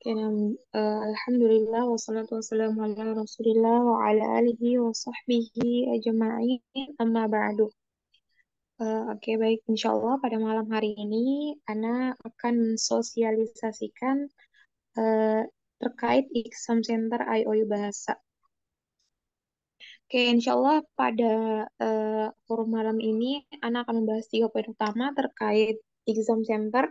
Oke, nam- eh, Alhamdulillah wassalatu wassalamu ala Rasulillah wa ala alihi wa sahbihi ajma'in amma ba'du. Eh, Oke, baik. Insya Allah pada malam hari ini Ana akan mensosialisasikan eh, terkait exam center IOU Bahasa. Oke, insya Allah pada eh, forum malam ini Ana akan membahas tiga poin utama terkait exam center.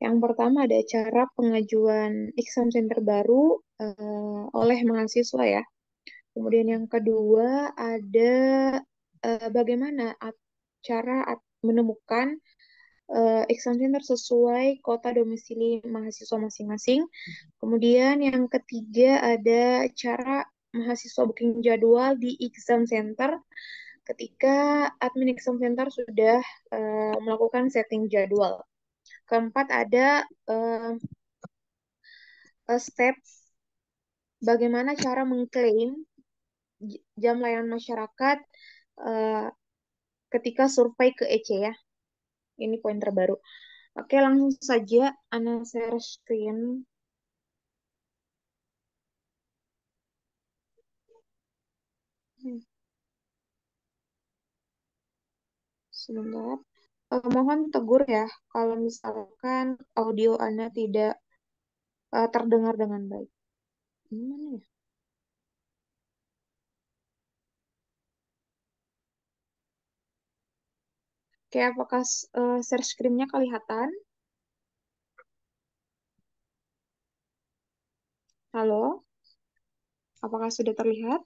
Yang pertama ada cara pengajuan exam center baru eh, oleh mahasiswa ya. Kemudian yang kedua ada eh, bagaimana cara menemukan eh, exam center sesuai kota domisili mahasiswa masing-masing. Kemudian yang ketiga ada cara mahasiswa booking jadwal di exam center ketika admin exam center sudah eh, melakukan setting jadwal. Keempat ada eh, step bagaimana cara mengklaim jam layanan masyarakat eh, ketika survei ke EC ya. Ini poin terbaru. Oke, langsung saja Ana share screen. Hmm, Sebentar. Eh, mohon tegur ya kalau misalkan audio Ana tidak eh, terdengar dengan baik. Gimana ya? Oke, apakah eh, share screen-nya kelihatan? Halo? Apakah sudah terlihat?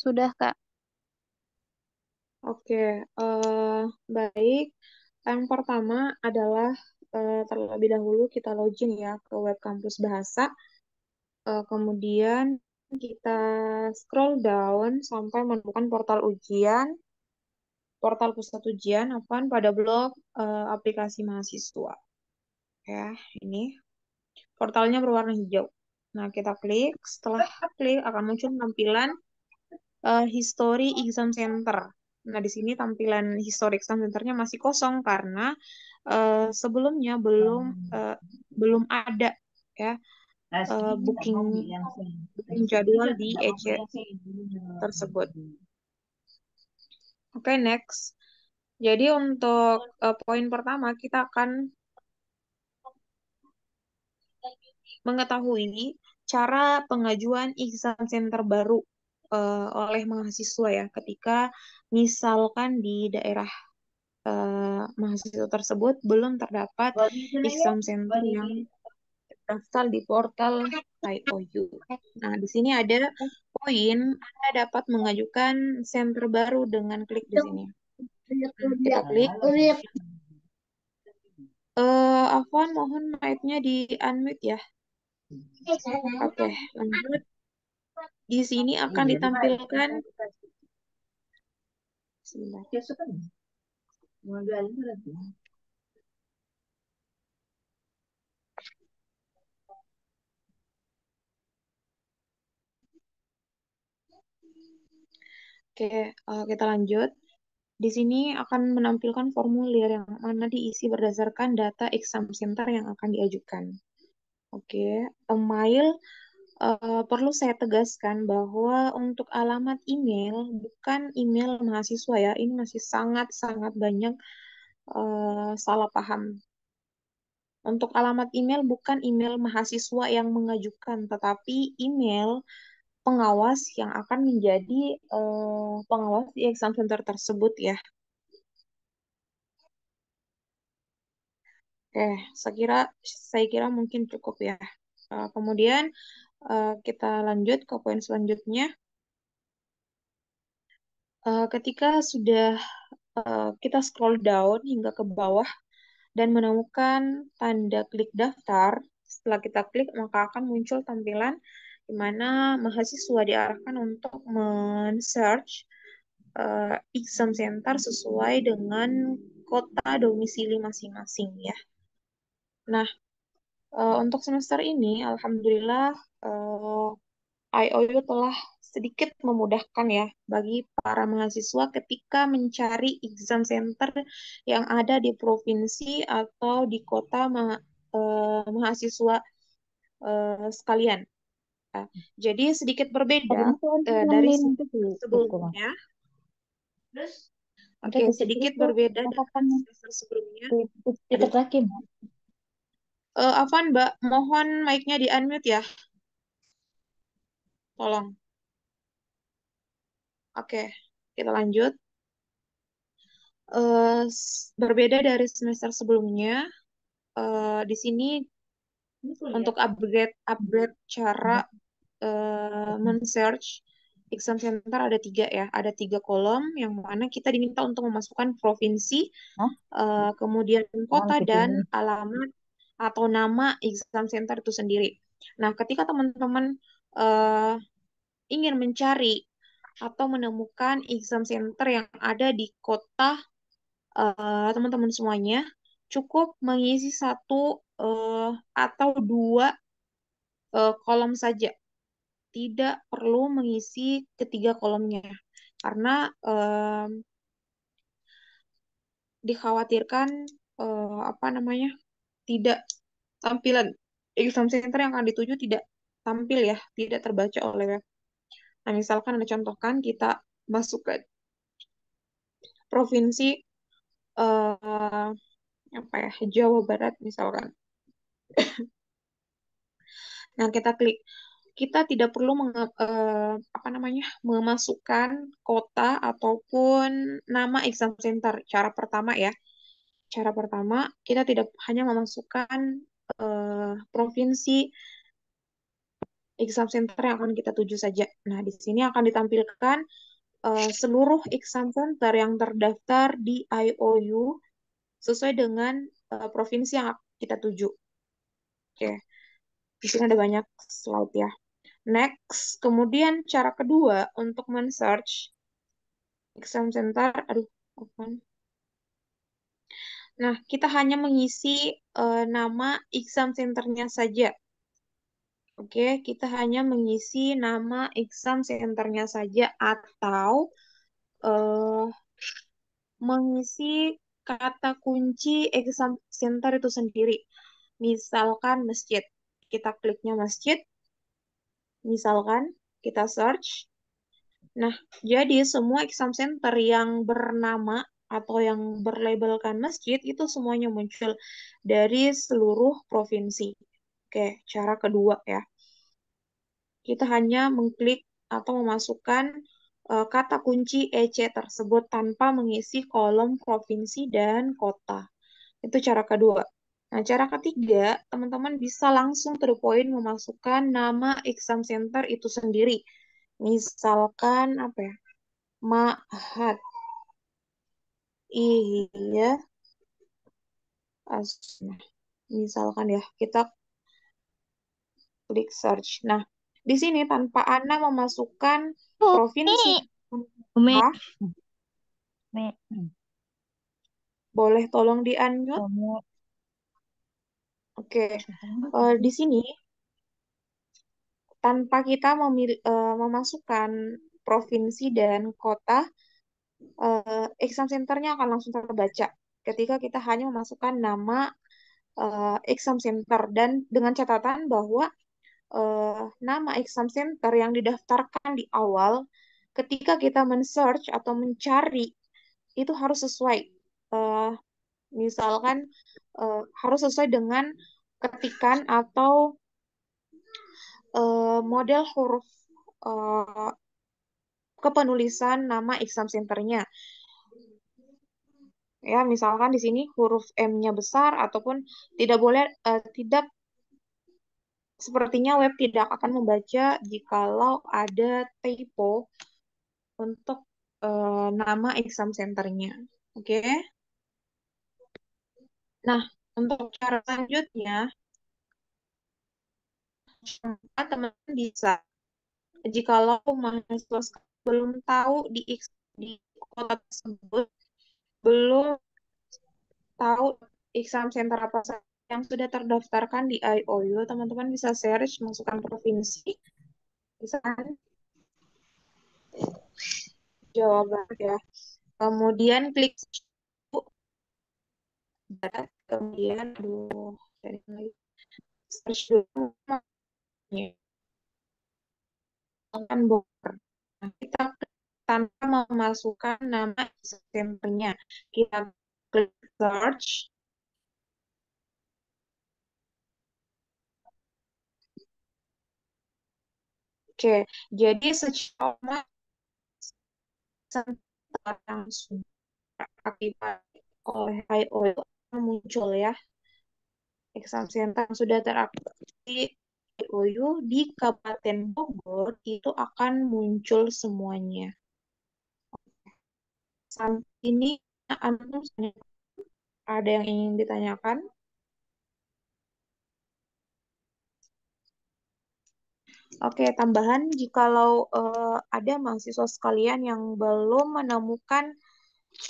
Sudah, Kak. Oke, eh, baik. Yang pertama adalah eh, terlebih dahulu kita login ya ke web kampus bahasa. Eh, kemudian kita scroll down sampai menemukan portal ujian, portal pusat ujian, apaan pada blog aplikasi mahasiswa. Ya, ini portalnya berwarna hijau. Nah, kita klik. Setelah klik akan muncul tampilan eh, history exam center. Nah, di sini tampilan history exam centernya masih kosong karena eh, sebelumnya belum eh, belum ada ya eh, booking booking jadwal di EC tersebut. Oke, next. Jadi untuk eh, poin pertama kita akan mengetahui cara pengajuan exam center baru eh, oleh mahasiswa ya ketika misalkan di daerah eh, mahasiswa tersebut belum terdapat exam center yang terdaftar di portal IOU. Nah, di sini ada poin Anda dapat mengajukan center baru dengan klik di sini. Nah, kita klik. Eh, Afwan, mohon mic-nya di unmute ya. Oke, lanjut. Di sini akan ditampilkan sebentar. Oke, eh, kita lanjut. Di sini akan menampilkan formulir yang mana diisi berdasarkan data exam center yang akan diajukan. Oke, email eh, perlu saya tegaskan bahwa untuk alamat email bukan email mahasiswa ya. Ini masih sangat-sangat banyak eh, salah paham. Untuk alamat email bukan email mahasiswa yang mengajukan, tetapi email pengawas yang akan menjadi eh, pengawas di exam center tersebut ya. Oke, saya kira saya kira mungkin cukup ya. Eh, kemudian eh, kita lanjut ke poin selanjutnya. Eh, ketika sudah eh, kita scroll down hingga ke bawah dan menemukan tanda klik daftar, setelah kita klik maka akan muncul tampilan di mana mahasiswa diarahkan untuk men-search eh, exam center sesuai dengan kota domisili masing-masing ya. Nah, eh, untuk semester ini, alhamdulillah eh, IOU telah sedikit memudahkan ya bagi para mahasiswa ketika mencari exam center yang ada di provinsi atau di kota ma- uh, mahasiswa uh, sekalian. Uh, jadi sedikit berbeda uh, dari sebelumnya. Oke, okay, sedikit berbeda dari semester sebelumnya. lagi, Uh, Afan, Mbak, mohon mic-nya di-unmute ya. Tolong. Oke, kita lanjut. Uh, berbeda dari semester sebelumnya, uh, di sini untuk upgrade upgrade cara uh, men-search exam center ada tiga ya, ada tiga kolom yang mana kita diminta untuk memasukkan provinsi, uh, kemudian kota dan alamat atau nama exam center itu sendiri. Nah, ketika teman-teman uh, ingin mencari atau menemukan exam center yang ada di kota uh, teman-teman semuanya, cukup mengisi satu uh, atau dua uh, kolom saja. Tidak perlu mengisi ketiga kolomnya. Karena uh, dikhawatirkan uh, apa namanya tidak tampilan exam center yang akan dituju tidak tampil ya, tidak terbaca oleh. Nah, misalkan ada contohkan kita masukkan provinsi uh, apa ya Jawa Barat misalkan. nah, kita klik kita tidak perlu meng, uh, apa namanya memasukkan kota ataupun nama exam center. Cara pertama ya, cara pertama kita tidak hanya memasukkan uh, provinsi exam center yang akan kita tuju saja. Nah, di sini akan ditampilkan uh, seluruh exam center yang terdaftar di IOU sesuai dengan uh, provinsi yang kita tuju. Oke, di sini ada banyak slide ya. Next, kemudian cara kedua untuk men-search exam center, aduh, open. Nah, kita hanya mengisi uh, nama exam centernya saja. Oke, kita hanya mengisi nama exam centernya saja atau uh, mengisi kata kunci exam center itu sendiri. Misalkan masjid. Kita kliknya masjid. Misalkan kita search. Nah, jadi semua exam center yang bernama atau yang berlabelkan masjid itu semuanya muncul dari seluruh provinsi. Oke, cara kedua ya. Kita hanya mengklik atau memasukkan uh, kata kunci EC tersebut tanpa mengisi kolom provinsi dan kota. Itu cara kedua. Nah, cara ketiga, teman-teman bisa langsung to point memasukkan nama exam center itu sendiri. Misalkan apa ya? Ma'had. Iya. Asma. Misalkan ya, kita klik search. Nah, di sini tanpa Anda memasukkan provinsi. Boleh tolong di unmute? Oke. Uh, di sini tanpa kita memilih, uh, memasukkan provinsi dan kota, uh, exam centernya akan langsung terbaca ketika kita hanya memasukkan nama uh, exam center dan dengan catatan bahwa uh, nama exam center yang didaftarkan di awal ketika kita men-search atau mencari itu harus sesuai uh, misalkan uh, harus sesuai dengan ketikan atau uh, model huruf uh, kepenulisan nama exam centernya. Ya, misalkan di sini huruf M-nya besar ataupun tidak boleh uh, tidak sepertinya web tidak akan membaca jikalau ada typo untuk uh, nama exam centernya. Oke. Okay? Nah, untuk cara selanjutnya, teman-teman bisa jikalau mahasiswa belum tahu di di kota tersebut belum tahu exam center apa saja yang sudah terdaftarkan di IOU, teman-teman bisa search masukkan provinsi, bisa kan? Jawa Barat ya. Kemudian klik kemudian aduh search dulu. Kan booker nah, kita tanpa memasukkan nama centernya kita klik search Oke, jadi secara yang sudah aktifasi oleh IOU muncul ya exam center sudah teraktifasi IOU di Kabupaten Bogor itu akan muncul semuanya. Sampai ini ada yang ingin ditanyakan? Oke, tambahan jikalau uh, ada mahasiswa sekalian yang belum menemukan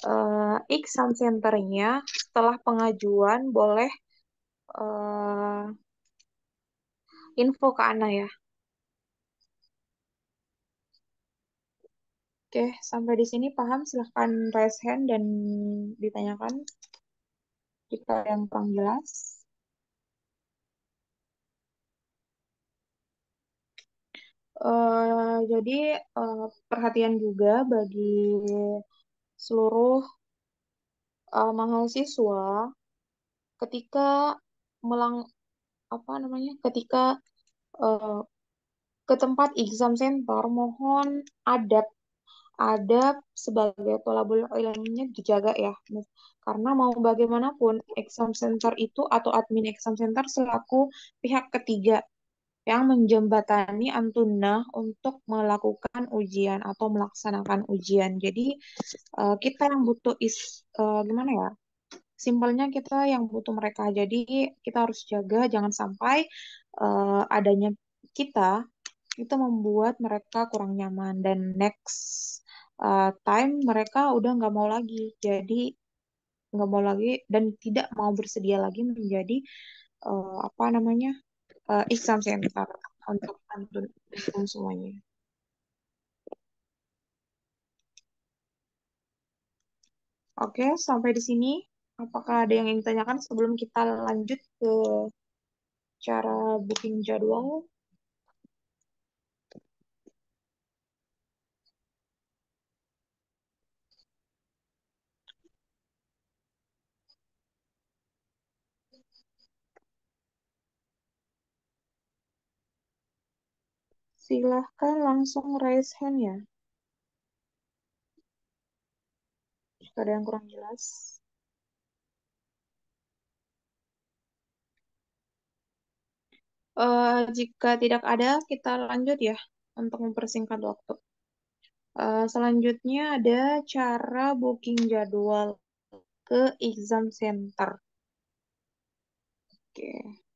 uh, exam centernya setelah pengajuan, boleh uh, info ke Ana ya. Oke, sampai di sini paham? Silahkan raise hand dan ditanyakan jika yang kurang jelas. Uh, jadi uh, perhatian juga bagi seluruh uh, mahasiswa ketika melang apa namanya ketika uh, ke tempat exam center mohon adab. Adab sebagai tolabul ilmunya dijaga ya karena mau bagaimanapun exam center itu atau admin exam center selaku pihak ketiga yang menjembatani Antuna untuk melakukan ujian atau melaksanakan ujian. Jadi uh, kita yang butuh is uh, gimana ya? Simpelnya kita yang butuh mereka. Jadi kita harus jaga jangan sampai uh, adanya kita itu membuat mereka kurang nyaman dan next uh, time mereka udah nggak mau lagi. Jadi nggak mau lagi dan tidak mau bersedia lagi menjadi uh, apa namanya uh, exam center untuk antun semuanya. Oke, sampai di sini. Apakah ada yang ingin ditanyakan sebelum kita lanjut ke cara booking jadwal? Silahkan langsung raise hand ya. Jika ada yang kurang jelas. Uh, jika tidak ada, kita lanjut ya untuk mempersingkat waktu. Uh, selanjutnya ada cara booking jadwal ke exam center. Oke. Okay.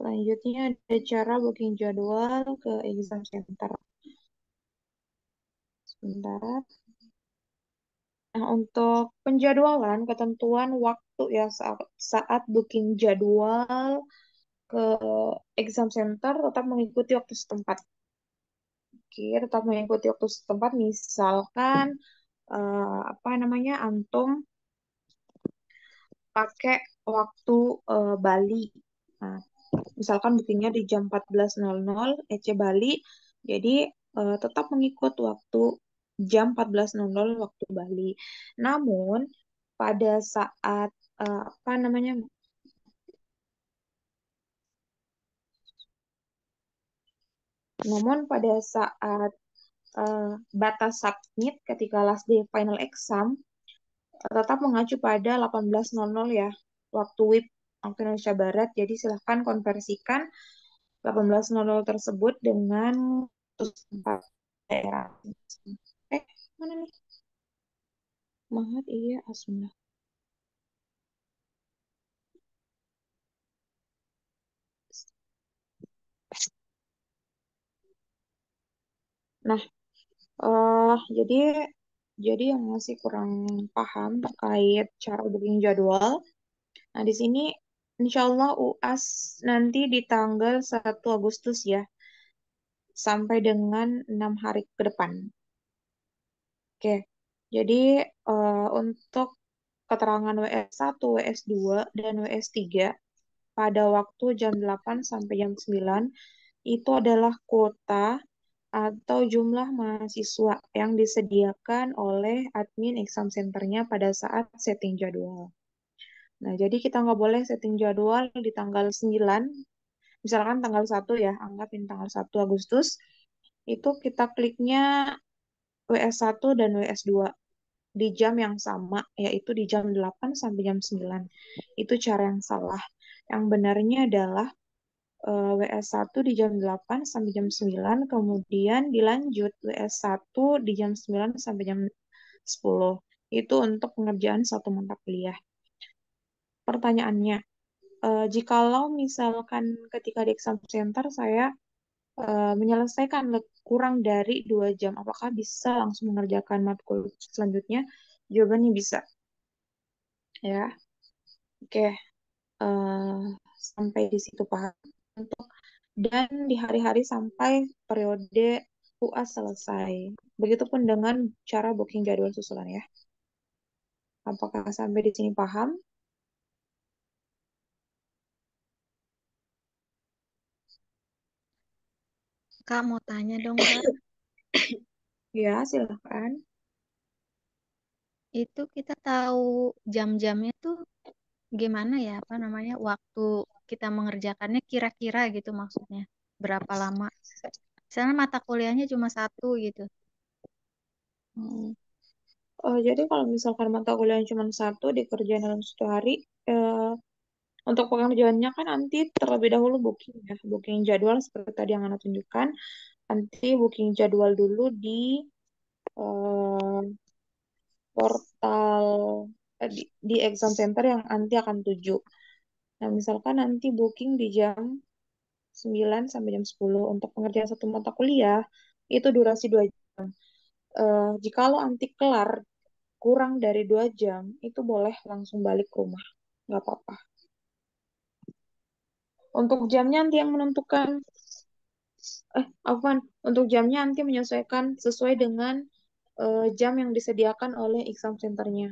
Selanjutnya ada cara booking jadwal ke exam center. Sebentar. Nah, untuk penjadwalan, ketentuan waktu ya saat, saat booking jadwal ke exam center tetap mengikuti waktu setempat. Oke, tetap mengikuti waktu setempat. Misalkan uh, apa namanya antum pakai waktu uh, Bali. Nah, misalkan bookingnya di jam 14.00 EC Bali, jadi uh, tetap mengikut waktu jam 14.00 waktu Bali. Namun pada saat uh, apa namanya Namun pada saat uh, batas submit ketika last day final exam tetap mengacu pada 18.00 ya waktu WIB waktu Indonesia Barat. Jadi silahkan konversikan 18.00 tersebut dengan tempat daerah. Eh, mana nih? Mahat iya Asuna. Nah, uh, jadi jadi yang masih kurang paham terkait cara booking jadwal. Nah, di sini insya Allah UAS nanti di tanggal 1 Agustus ya. Sampai dengan enam hari ke depan. Oke, jadi eh, untuk keterangan WS1, WS2, dan WS3 pada waktu jam 8 sampai jam 9 itu adalah kuota atau jumlah mahasiswa yang disediakan oleh admin exam centernya pada saat setting jadwal. Nah, jadi kita nggak boleh setting jadwal di tanggal 9, misalkan tanggal 1 ya, anggapin tanggal 1 Agustus, itu kita kliknya WS1 dan WS2 di jam yang sama, yaitu di jam 8 sampai jam 9. Itu cara yang salah. Yang benarnya adalah eh, WS1 di jam 8 sampai jam 9, kemudian dilanjut WS1 di jam 9 sampai jam 10. Itu untuk pengerjaan satu mata kuliah. Pertanyaannya, eh, jikalau misalkan ketika di exam center saya eh, menyelesaikan le- kurang dari dua jam, apakah bisa langsung mengerjakan matkul selanjutnya? Jawabannya bisa, ya. Oke, eh, sampai di situ paham. Untuk dan di hari-hari sampai periode UAS selesai. Begitupun dengan cara booking jadwal susulan ya. Apakah sampai di sini paham? Kak mau tanya dong Kak, Ya, silahkan. itu kita tahu jam-jamnya tuh gimana ya, apa namanya, waktu kita mengerjakannya kira-kira gitu maksudnya, berapa lama? Misalnya mata kuliahnya cuma satu gitu. Hmm. Oh, jadi kalau misalkan mata kuliah cuma satu dikerjain dalam satu hari, eh, untuk pengerjaannya kan nanti terlebih dahulu booking ya, booking jadwal seperti tadi yang Anda tunjukkan. Nanti booking jadwal dulu di eh, portal eh, di, di exam center yang nanti akan tuju. Nah, misalkan nanti booking di jam 9 sampai jam 10 untuk pengerjaan satu mata kuliah, itu durasi 2 jam. Eh, jikalau nanti kelar kurang dari 2 jam, itu boleh langsung balik ke rumah. Nggak apa-apa. Untuk jamnya nanti yang menentukan, eh, Afwan, untuk jamnya nanti menyesuaikan sesuai dengan eh, jam yang disediakan oleh exam centernya.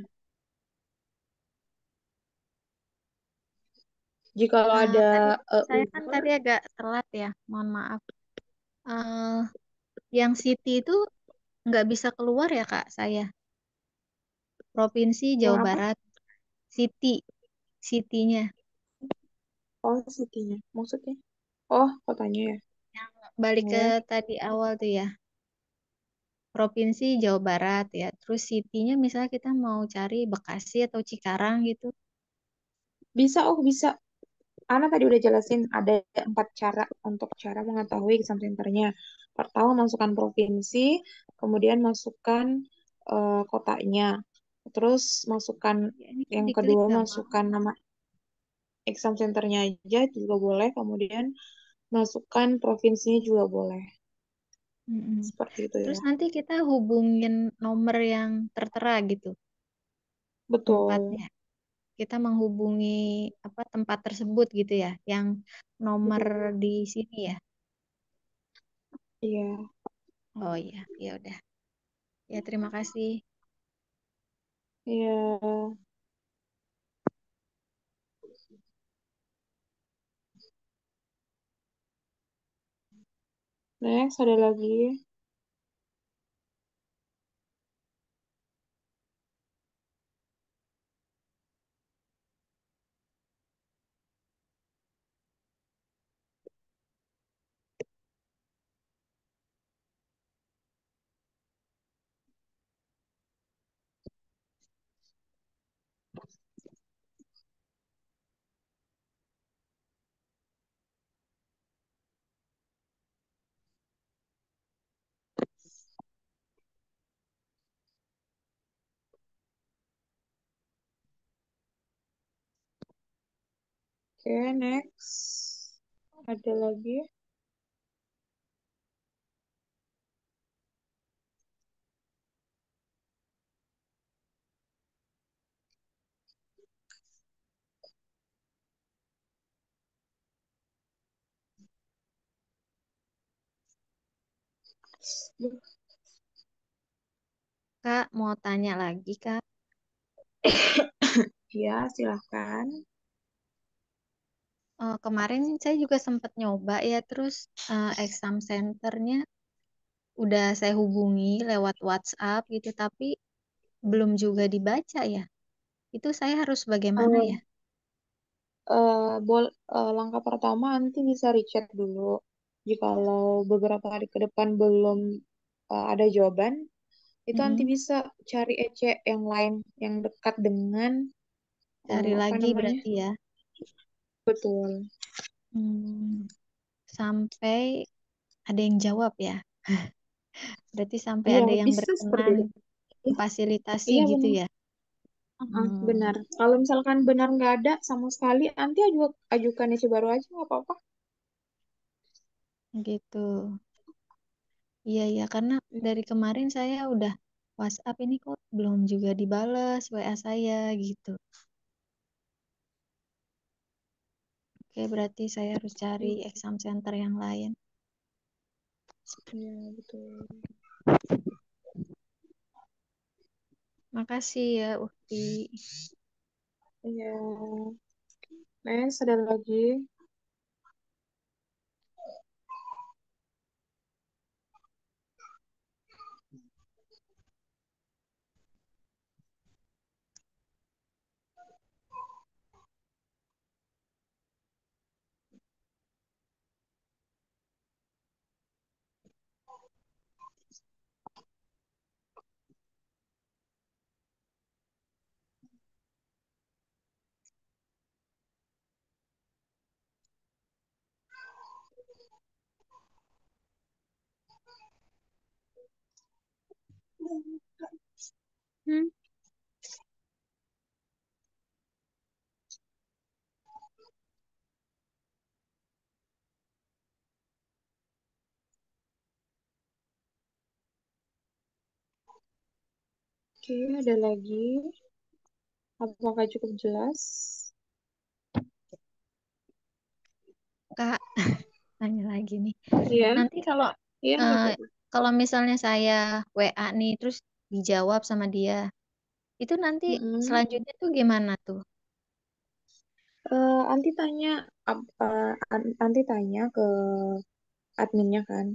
Jikalau Eh, ada tadi eh, saya kan libur, tadi agak telat ya, mohon maaf. Eh, yang City itu nggak bisa keluar ya Kak saya, Provinsi Jawa? Barat, City, City-nya. Oh, city-nya. Maksudnya? Oh, kotanya ya. Yang balik ke Boleh. tadi awal tuh ya. Provinsi Jawa Barat ya. Terus city-nya misalnya kita mau cari Bekasi atau Cikarang gitu. Bisa, oh bisa. Ana tadi udah jelasin ada empat cara untuk cara mengetahui exam centernya. Pertama, masukkan provinsi, kemudian masukkan eh, kotanya. Terus masukkan Ya, ini kan yang kedua, masukkan nama exam centernya aja juga boleh. Kemudian masukkan provinsinya juga boleh. Mm-mm. Seperti itu Terus ya. nanti kita hubungin nomor yang tertera gitu Betul. tempatnya. Kita menghubungi apa tempat tersebut gitu ya, yang nomor Betul. di sini ya. Iya. Oh iya, ya udah. Ya terima kasih. Iya. Next, ada lagi. Oke, okay, next. Ada lagi? Kak, mau tanya lagi, Kak? ya, silahkan. Eh, kemarin saya juga sempat nyoba ya, terus eh, exam centernya udah saya hubungi lewat WhatsApp gitu, tapi belum juga dibaca ya. Itu saya harus bagaimana Eh, ya? eh, bol eh, langkah pertama nanti bisa recheck dulu. Jikalau beberapa hari ke depan belum eh, ada jawaban, itu nanti Mm-mm. bisa cari EC yang lain yang dekat dengan Cari eh, apa lagi namanya? berarti ya. Betul. Hmm, sampai ada yang jawab ya. Berarti sampai Iya, ada yang bisa seperti berkenan itu. Fasilitasi iya gitu benar. ya. Hmm, benar. Kalau misalkan benar nggak ada sama sekali, nanti aju ajukan EC baru aja nggak apa-apa. gitu. Iya, iya, karena dari kemarin saya udah WhatsApp ini kok belum juga dibales WA saya gitu. Oke, berarti saya harus cari exam center yang lain. Iya, betul. Makasih ya, Ukti. Iya. Nes, ada lagi? Hmm, Oke, ada lagi. Apakah cukup jelas? Kak, tanya lagi nih. Iya, Nanti kalau iya apa-apa. Kalau misalnya saya WA nih terus dijawab sama dia, itu nanti Mm-mm. selanjutnya tuh gimana tuh? Eh, nanti tanya, ap- eh, an- nanti tanya ke adminnya kan,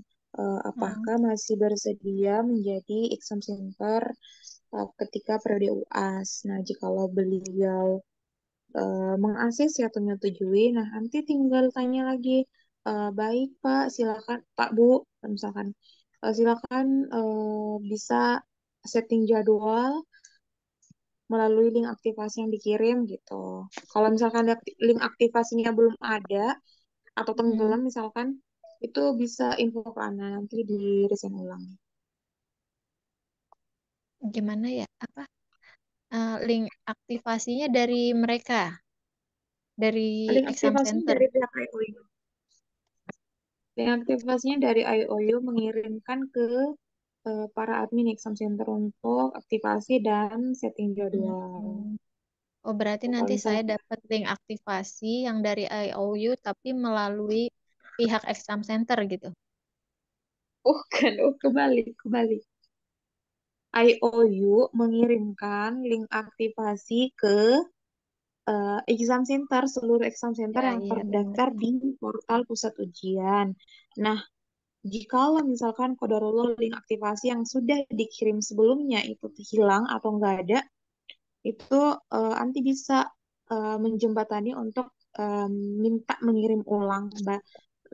eh, Hmm, apakah masih bersedia menjadi exam center eh, ketika periode UAS. Nah, jikalau beliau eh, meng-ACC atau menyetujui, nah nanti tinggal tanya lagi, eh, baik Pak, silakan Pak Bu, misalkan, eh, silakan eh, bisa setting jadwal melalui link aktivasi yang dikirim gitu. Kalau misalkan link aktivasinya belum ada atau hmm, tenggelam misalkan, itu bisa info ke Ana nanti di resign ulang. gimana ya? Apa eh, link aktivasinya dari mereka, dari Link exam center? dari pihak Link aktivasinya dari IOU mengirimkan ke eh, para admin exam center untuk aktivasi dan setting jadwal. Hmm. Oh, berarti Kalau nanti saya dapat link aktivasi yang dari IOU tapi melalui pihak exam center gitu. oh kan, oh kebalik, kebalik. IOU mengirimkan link aktivasi ke eh, exam center, seluruh exam center Ya, yang iya benar. terdaftar di portal pusat ujian. Nah, jikalau misalkan kodarullah link aktivasi yang sudah dikirim sebelumnya itu hilang atau nggak ada, itu eh, nanti bisa eh, menjembatani untuk eh, minta mengirim ulang Mbak,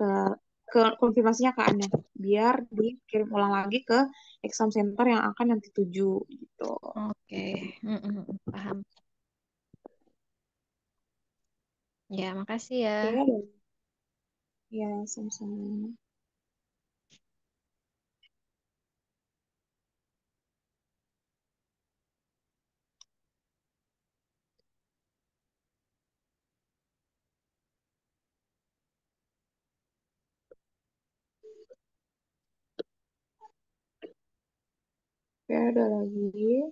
eh, ke konfirmasinya ke Anda biar dikirim ulang lagi ke exam center yang akan nanti tuju gitu. Oke, Mm, mm, mm, paham. Ya, makasih ya. Ya, ya sama-sama. Ya, ada lagi.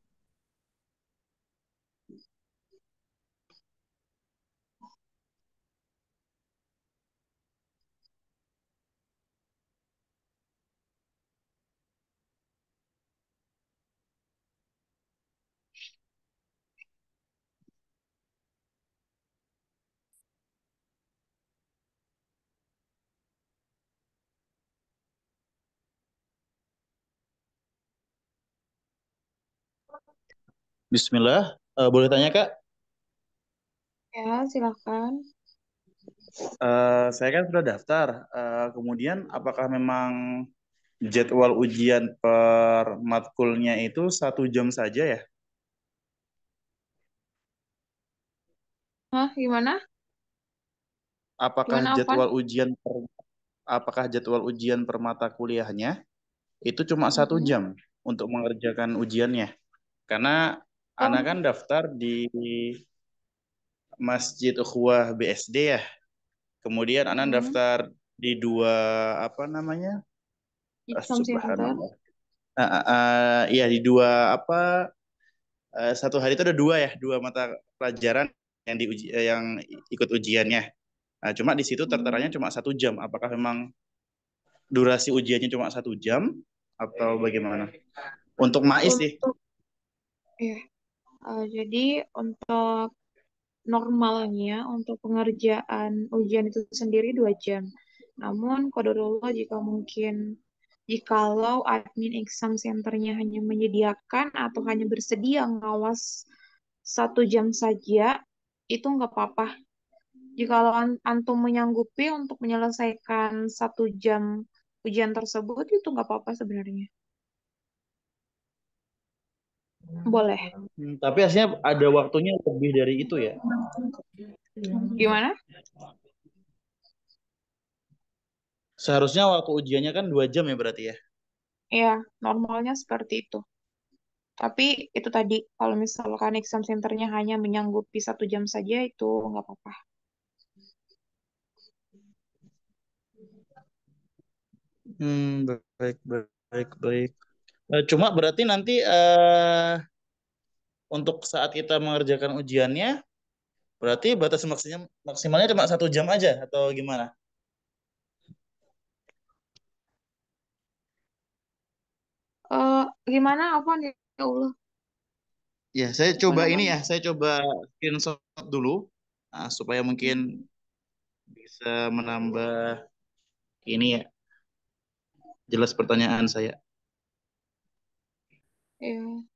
Bismillah. Eh, boleh tanya, Kak? Ya, silakan. Eh, saya kan sudah daftar. Eh, kemudian apakah memang jadwal ujian per matkulnya itu satu jam saja ya? Hah, gimana? Apakah Gimana, jadwal ujian per, apakah jadwal ujian per mata kuliahnya itu cuma satu jam untuk mengerjakan ujiannya? Karena anak kan daftar di Masjid Ukhuwah BSD ya. Kemudian anak mm-mm. daftar di dua apa namanya? Ah. Subhanallah. Ah, ah, ah, iya di dua apa eh, satu hari itu ada dua ya dua mata pelajaran yang diuji eh, yang ikut ujiannya. Nah, cuma di situ terteranya Mm. cuma satu jam. Apakah memang durasi ujiannya cuma satu jam atau bagaimana? Untuk MAIS sih. Untuk, eh, jadi untuk normalnya untuk pengerjaan ujian itu sendiri dua jam. Namun qadarullah jika mungkin jikalau admin exam centernya hanya menyediakan atau hanya bersedia ngawas satu jam saja, itu nggak apa-apa. Jikalau an- antum menyanggupi untuk menyelesaikan satu jam ujian tersebut, itu nggak apa-apa sebenarnya. Boleh. Hmm, tapi aslinya ada waktunya lebih dari itu ya. Gimana? Seharusnya waktu ujiannya kan dua jam ya berarti ya. Ya, normalnya seperti itu. Tapi itu tadi, kalau misalkan exam centernya hanya menyanggupi satu jam saja, itu nggak apa-apa. Hmm, baik, baik, baik. Eh, Cuma berarti nanti eh untuk saat kita mengerjakan ujiannya, berarti batas maksimal maksimalnya cuma satu jam aja atau gimana? Eh, gimana, apa ya Allah? Ya, saya coba ini ya, saya coba screenshot dulu nah, supaya mungkin bisa menambah ini ya jelas pertanyaan saya. ya.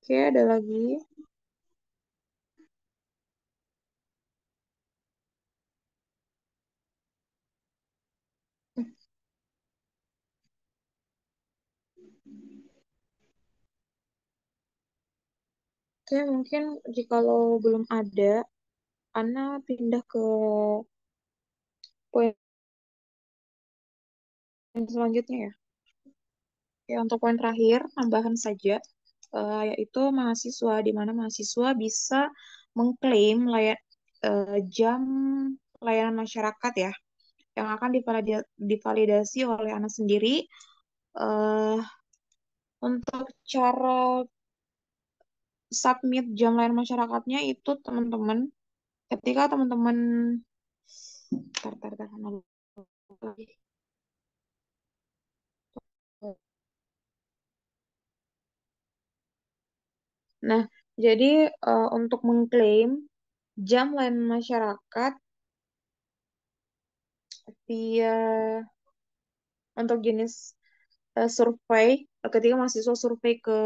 Oke, ada lagi. Oke, mungkin jikalau belum ada, Ana pindah ke poin selanjutnya ya. Ya, untuk poin terakhir, tambahan saja, eh, yaitu mahasiswa, di mana mahasiswa bisa mengklaim layak, eh, jam layanan masyarakat ya, yang akan divalida- divalidasi oleh anak sendiri. eh untuk cara submit jam layanan masyarakatnya itu teman-teman, ketika teman-teman, tar, tar, tar? Nah, jadi eh, untuk mengklaim jam layanan masyarakat via untuk jenis uh, survei ketika mahasiswa survei ke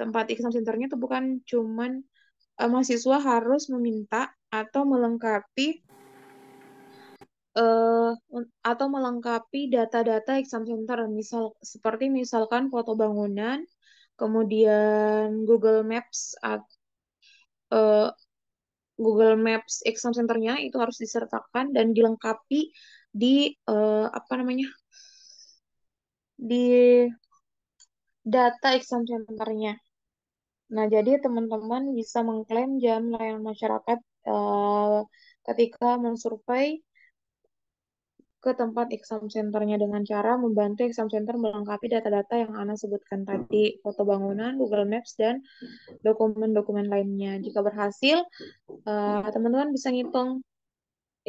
tempat exam centernya itu bukan cuman uh, mahasiswa harus meminta atau melengkapi uh, atau melengkapi data-data exam center misal seperti misalkan foto bangunan kemudian Google Maps uh, Google Maps exam centernya itu harus disertakan dan dilengkapi di uh, apa namanya di data exam centernya. Nah, jadi teman-teman bisa mengklaim jam layanan masyarakat uh, ketika mensurvei ke tempat exam centernya dengan cara membantu exam center melengkapi data-data yang Ana sebutkan tadi, foto bangunan, Google Maps, dan dokumen-dokumen lainnya. Jika berhasil, eh, teman-teman uh, bisa ngitung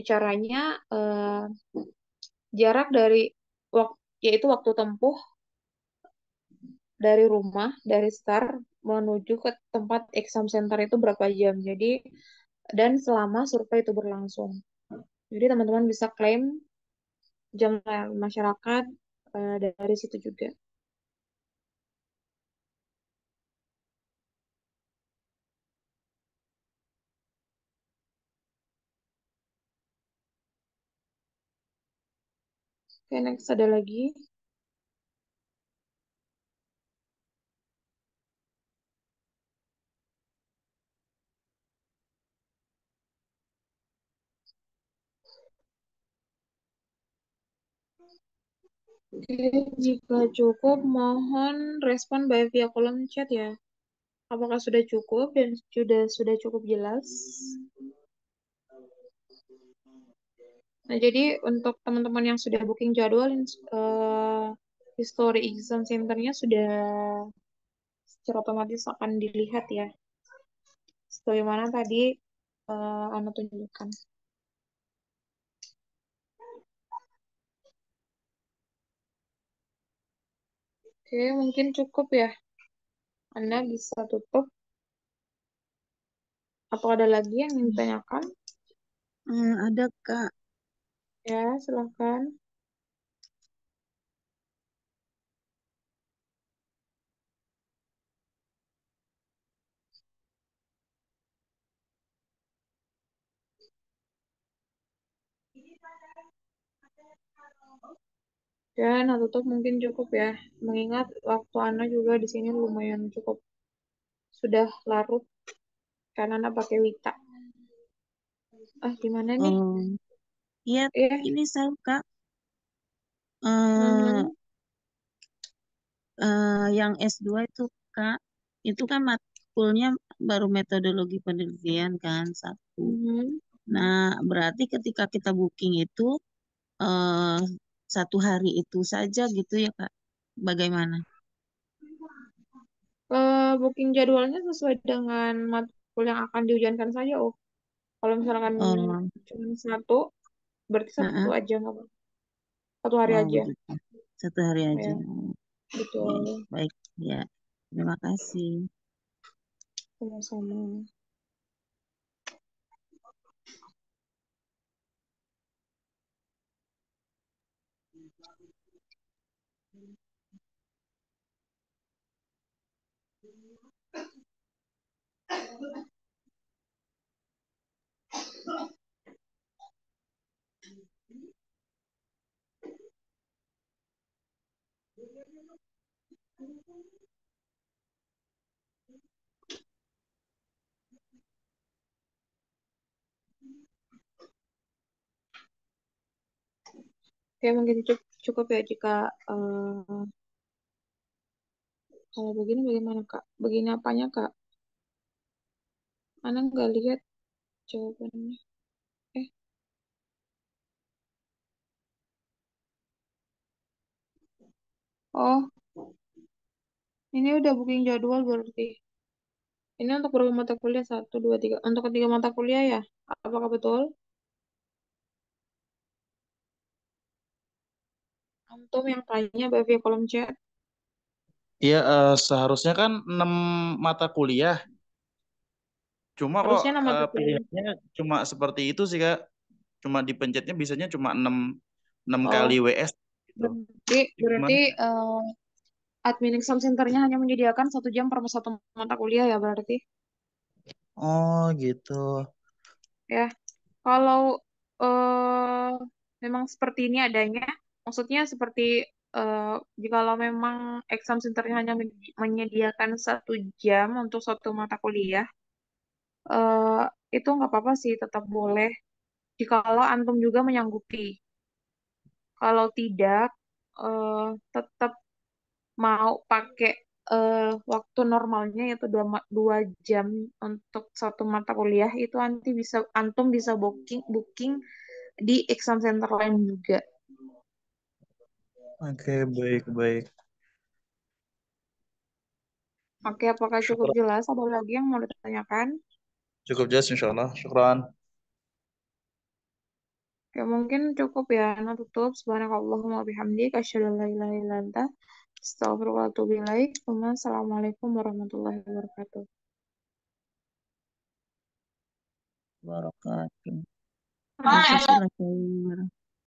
caranya uh, jarak dari waktu yaitu waktu tempuh dari rumah dari start menuju ke tempat exam center itu berapa jam. Jadi dan selama survei itu berlangsung. Jadi teman-teman bisa klaim jam masyarakat uh, dari situ juga. Oke, okay, next ada lagi. Oke, jika cukup, mohon respon by via kolom chat ya. Apakah sudah cukup dan sudah sudah cukup jelas? Nah, jadi untuk teman-teman yang sudah booking jadwal, uh, history exam centernya sudah secara otomatis akan dilihat ya. Sebagaimana tadi uh, Anda tunjukkan. Oke, mungkin cukup ya. Anda bisa tutup. Atau ada lagi yang ingin ditanyakan? Hmm, ada, Kak. Ya, silahkan. Ya, nah tutup mungkin cukup ya. Mengingat waktu Ana juga di sini lumayan cukup sudah larut karena Ana pakai Wita. Ah, gimana nih? Oh. Iya, Iya. ini saya Kak. Mhm. Eh, eh, yang S2 itu Kak, itu kan matkulnya baru metodologi penelitian kan satu. Mhm. Nah, berarti ketika kita booking itu eh, satu hari itu saja gitu ya Kak? Bagaimana? Eh, booking jadwalnya sesuai dengan matkul yang akan diujiankan saja, oh. Kalau misalkan Oh, cuma satu, berarti satu heeh. aja nggak Satu hari Oh, aja. begitu. Satu hari aja. Ya, Oh, betul. Oke, baik. Ya, terima kasih. Sama-sama. Oke, mungkin cukup, ya jika uh, kalau begini bagaimana kak? Begini apanya kak? Mana nggak lihat jawabannya? Eh, oh, ini udah booking jadwal berarti. Ini untuk berapa mata kuliah? Satu, dua, tiga. Untuk ketiga mata kuliah ya? Apakah betul? Antum yang tanya via kolom chat. Iya, uh, seharusnya kan 6 mata kuliah. Cuma Harusnya kok nama uh, pilihannya cuma seperti itu sih, Kak. Cuma dipencetnya bisanya cuma 6 6 Oh. kali WS. Berarti, berarti eh, admin exam centernya hanya menyediakan satu jam per satu mata kuliah ya berarti? Oh, gitu. Ya, kalau eh, memang seperti ini adanya, maksudnya seperti eh, jikalau memang exam centernya hanya men- menyediakan satu jam untuk satu mata kuliah, eh, itu nggak apa-apa sih, tetap boleh. Jikalau antum juga menyanggupi. Kalau tidak, eh, tetap mau pakai eh, waktu normalnya yaitu dua, dua jam untuk satu mata kuliah itu nanti bisa antum bisa booking booking di exam center lain juga. Oke, baik, baik. Oke, apakah cukup jelas? Ada lagi yang mau ditanyakan? Cukup jelas, insya Allah. Syukran. Oke, mungkin cukup ya. Nah, tutup. Subhanakallahumma wabihamdik. Asyhadu an la ilaha illa anta. Astaghfiruka wa atubu ilaik. Assalamualaikum warahmatullahi wabarakatuh. Wabarakatuh. Terima kasih.